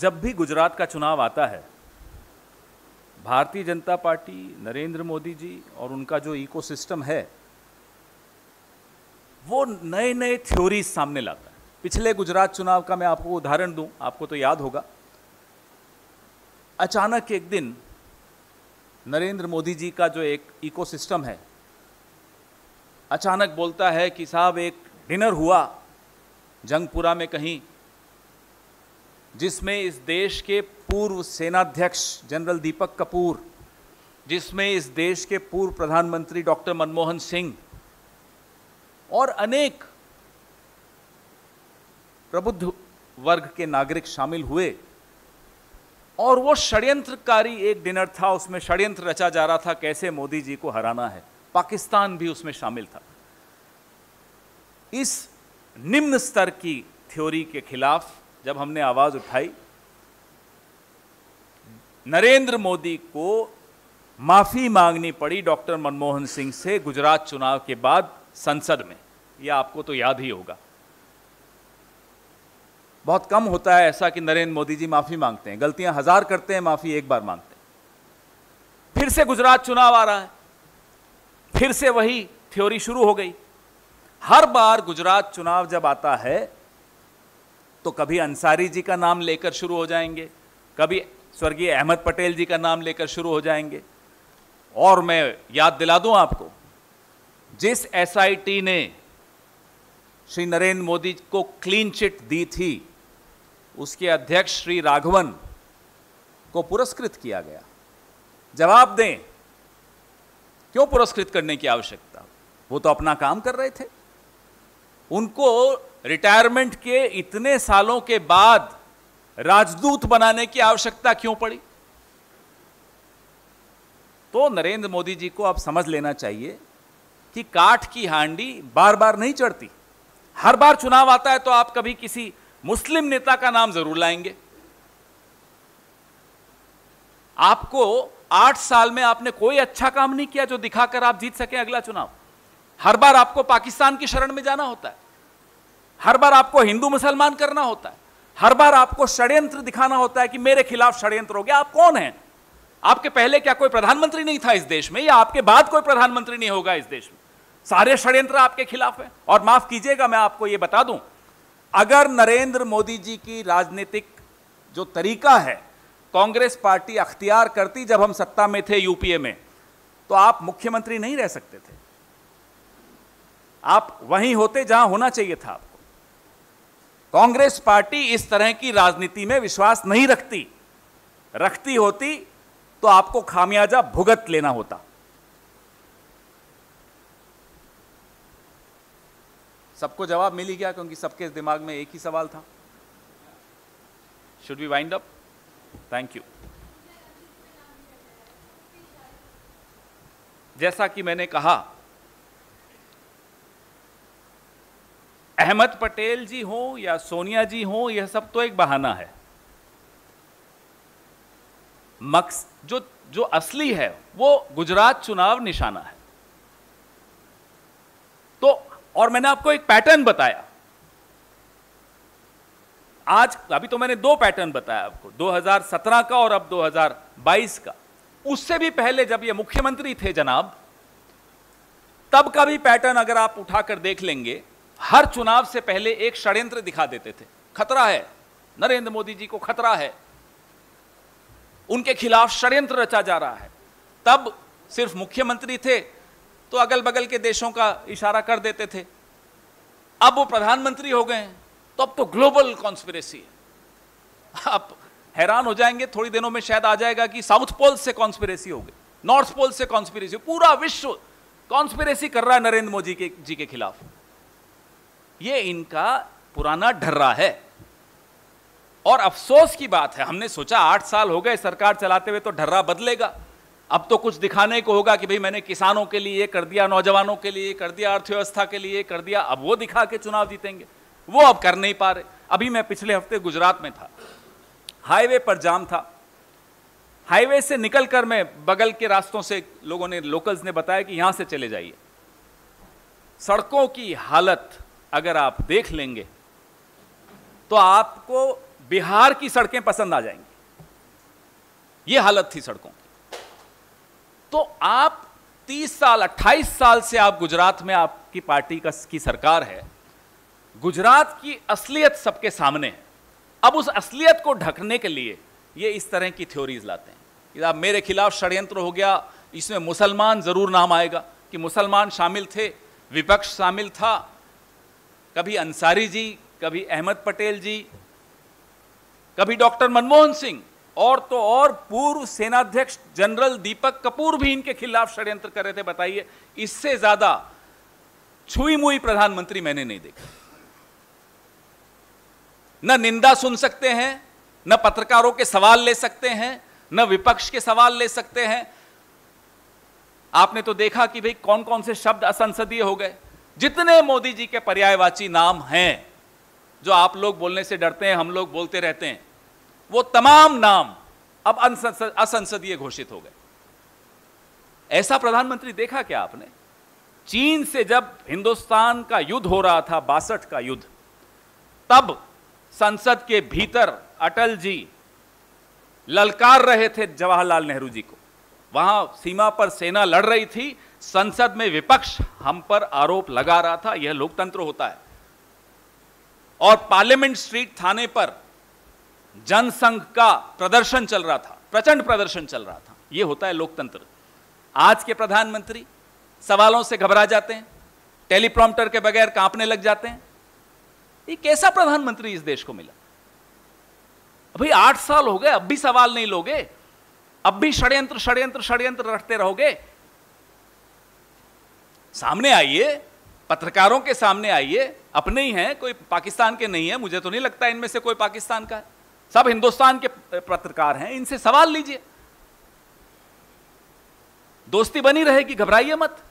जब भी गुजरात का चुनाव आता है, भारतीय जनता पार्टी, नरेंद्र मोदी जी और उनका जो इकोसिस्टम है, वो नए नए थ्योरीज सामने लाता है। पिछले गुजरात चुनाव का मैं आपको उदाहरण दूँ, आपको तो याद होगा। अचानक एक दिन नरेंद्र मोदी जी का जो एक इकोसिस्टम है, अचानक बोलता है कि साहब एक डिनर हुआ जंगपुरा में कहीं जिसमें इस देश के पूर्व सेनाध्यक्ष जनरल दीपक कपूर, जिसमें इस देश के पूर्व प्रधानमंत्री डॉक्टर मनमोहन सिंह और अनेक प्रबुद्ध वर्ग के नागरिक शामिल हुए। और वो षड्यंत्रकारी एक डिनर था, उसमें षड्यंत्र रचा जा रहा था, कैसे मोदी जी को हराना है। पाकिस्तान भी उसमें शामिल था। इस निम्न स्तर की थ्योरी के खिलाफ जब हमने आवाज़ उठाई, नरेंद्र मोदी को माफ़ी मांगनी पड़ी डॉक्टर मनमोहन सिंह से गुजरात चुनाव के बाद संसद में। यह आपको तो याद ही होगा। बहुत कम होता है ऐसा कि नरेंद्र मोदी जी माफ़ी मांगते हैं। गलतियाँ हज़ार करते हैं, माफ़ी एक बार मांगते हैं। फिर से गुजरात चुनाव आ रहा है। फिर से वही थ्योरी शुरू हो गई। हर बार गुजरात चुनाव जब आता है तो कभी अंसारी जी का नाम लेकर शुरू हो जाएँगे, कभी स्वर्गीय अहमद पटेल जी का नाम लेकर शुरू हो जाएँगे। और मैं याद दिला दूँ आपको, जिस एसआईटी ने श्री नरेंद्र मोदी को क्लीन चिट दी थी, उसके अध्यक्ष श्री राघवन को पुरस्कृत किया गया। जवाब दें, क्यों पुरस्कृत करने की आवश्यकता? वो तो अपना काम कर रहे थे। उनको रिटायरमेंट के इतने सालों के बाद राजदूत बनाने की आवश्यकता क्यों पड़ी? तो नरेंद्र मोदी जी को अब समझ लेना चाहिए कि काठ की हांडी बार बार नहीं चढ़ती। हर बार चुनाव आता है तो आप कभी किसी मुस्लिम नेता का नाम ज़रूर लाएँगे। आपको आठ साल में आपने कोई अच्छा काम नहीं किया जो दिखाकर आप जीत सके अगला चुनाव। हर बार आपको पाकिस्तान की शरण में जाना होता है। हर बार आपको हिंदू मुसलमान करना होता है। हर बार आपको षड्यंत्र दिखाना होता है कि मेरे खिलाफ षड्यंत्र हो गया। आप कौन हैं? आपके पहले क्या कोई प्रधानमंत्री नहीं था इस देश में, या आपके बाद कोई प्रधानमंत्री नहीं होगा इस देश में? सारे षड्यंत्र आपके खिलाफ है। और माफ़ कीजिएगा, मैं आपको यह बता दूँ, अगर नरेंद्र मोदी जी की राजनीतिक जो तरीका है, कांग्रेस पार्टी अख्तियार करती जब हम सत्ता में थे यूपीए में तो आप मुख्यमंत्री नहीं रह सकते थे। आप वहीं होते जहाँ होना चाहिए था। आपको कांग्रेस पार्टी इस तरह की राजनीति में विश्वास नहीं रखती। रखती होती तो आपको खामियाजा भुगत लेना होता। सबको जवाब मिल गया क्योंकि सबके दिमाग में एक ही सवाल था। Should be wind up thank you जैसा कि मैंने कहा अहमद पटेल जी हो या सोनिया जी हो, यह सब तो एक बहाना है। मक्स, जो जो असली है, वो गुजरात चुनाव निशाना है। तो और मैंने आपको एक पैटर्न बताया। आज, अभी तो मैंने दो पैटर्न बताया आपको 2017 का और अब 2022 का। उससे भी पहले जब ये मुख्यमंत्री थे जनाब, तब का भी पैटर्न अगर आप उठाकर देख लेंगे हर चुनाव से पहले एक षड्यंत्र दिखा देते थे। खतरा है। नरेंद्र मोदी जी को खतरा है। उनके खिलाफ षड्यंत्र रचा जा रहा है। तब सिर्फ़ मुख्यमंत्री थे तो अगल बगल के देशों का इशारा कर देते थे। अब वो प्रधानमंत्री हो गए तो अब तो ग्लोबल कॉन्स्पिरेसी है। आप हैरान हो जाएँगे, थोड़ी दिनों में शायद आ जाएगा कि साउथ पोल से कॉन्स्पिरेसी हो गई, नॉर्थ पोल से कॉन्स्पिरेसी पूरा विश्व कॉन्स्पिरेसी कर रहा है नरेंद्र मोदी के, जी के खिलाफ। ये इनका पुराना ढर्रा है। और अफसोस की बात है, हमने सोचा आठ साल हो गए सरकार चलाते हुए तो ढर्रा बदलेगा। अब तो कुछ दिखाने को होगा कि भाई मैंने किसानों के लिए कर दिया, नौजवानों के लिए कर दिया, अर्थव्यवस्था के लिए कर दिया, अब वो दिखा के चुनाव जीतेंगे। वो अब कर नहीं पा रहे। अभी मैं पिछले हफ़्ते गुजरात में था। हाईवे पर जाम था। हाईवे से निकलकर मैं बगल के रास्तों से लोगों ने, लोकल्स ने बताया कि यहाँ से चले जाइए। सड़कों की हालत अगर आप देख लेंगे तो आपको बिहार की सड़कें पसंद आ जाएँगी। यह हालत थी सड़कों की। तो आप 30 साल 28 साल से आप गुजरात में आपकी पार्टी का की सरकार है, गुजरात की असलियत सबके सामने है। अब उस असलियत को ढकने के लिए ये इस तरह की थ्योरीज लाते हैं। कि आप मेरे खिलाफ षड्यंत्र हो गया, इसमें मुसलमान ज़रूर नाम आएगा कि मुसलमान शामिल थे, विपक्ष शामिल था कभी अंसारी जी, कभी अहमद पटेल जी, कभी डॉक्टर मनमोहन सिंह, और तो और पूर्व सेनाध्यक्ष जनरल दीपक कपूर भी इनके खिलाफ षड्यंत्र कर रहे थे। बताइए, इससे ज़्यादा छुई मुई प्रधानमंत्री मैंने नहीं देखा। न निंदा सुन सकते हैं, न पत्रकारों के सवाल ले सकते हैं, न विपक्ष के सवाल ले सकते हैं। आपने तो देखा कि भाई कौन कौन से शब्द असंसदीय हो गए। जितने मोदी जी के पर्यायवाची नाम हैं, जो आप लोग बोलने से डरते हैं, हम लोग बोलते रहते हैं, वो तमाम नाम अब असंसदीय घोषित हो गए। ऐसा प्रधानमंत्री देखा क्या आपने? चीन से जब हिंदुस्तान का युद्ध हो रहा था, बासठ का युद्ध, तब संसद के भीतर अटल जी ललकार रहे थे जवाहरलाल नेहरू जी को। वहाँ सीमा पर सेना लड़ रही थी, संसद में विपक्ष हम पर आरोप लगा रहा था, यह लोकतंत्र होता है। और पार्लियामेंट स्ट्रीट थाने पर जनसंघ का प्रदर्शन चल रहा था, प्रचंड प्रदर्शन चल रहा था, यह होता है लोकतंत्र। आज के प्रधानमंत्री सवालों से घबरा जाते हैं, टेलीप्रॉम्प्टर के बगैर कांपने लग जाते हैं। ये कैसा प्रधानमंत्री इस देश को मिला? भाई आठ साल हो गए, अब भी सवाल नहीं लोगे। अब भी षड्यंत्र षड्यंत्र षड्यंत्र रखते रहोगे। सामने आइए, पत्रकारों के सामने आइए। अपने ही हैं, कोई पाकिस्तान के नहीं है, मुझे तो नहीं लगता इनमें से कोई पाकिस्तान का। सब हिंदुस्तान के पत्रकार हैं, इनसे सवाल लीजिए। दोस्ती बनी रहेगी, घबराइए मत।